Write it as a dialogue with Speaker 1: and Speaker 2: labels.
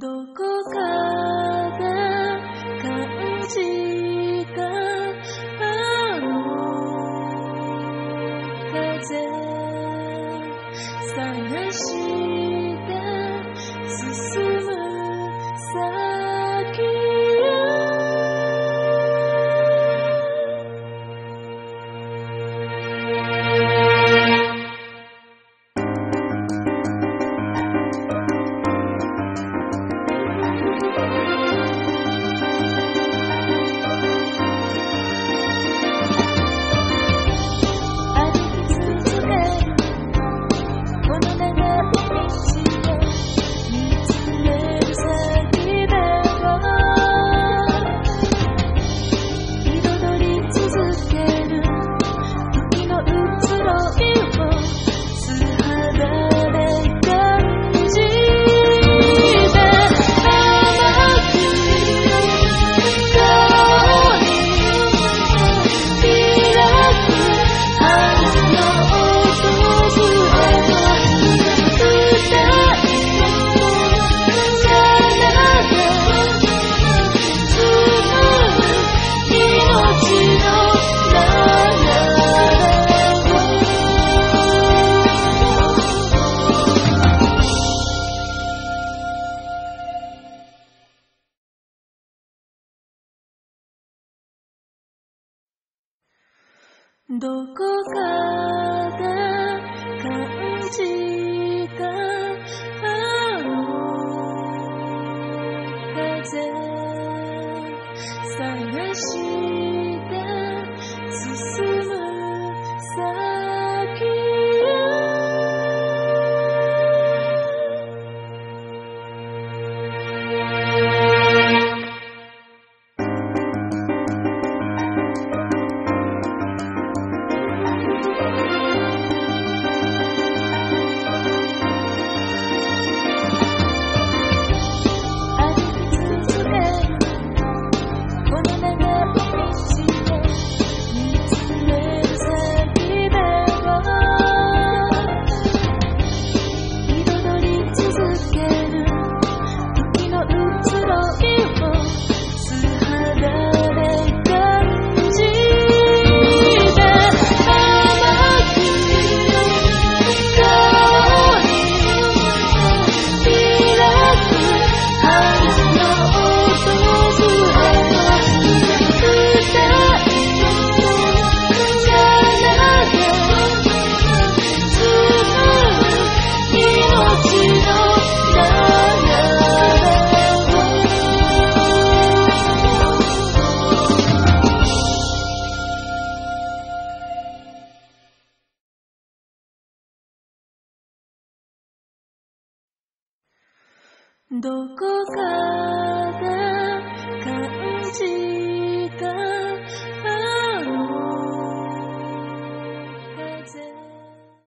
Speaker 1: どこかが感じたあの風探して進む どこかが感じどこかが感じ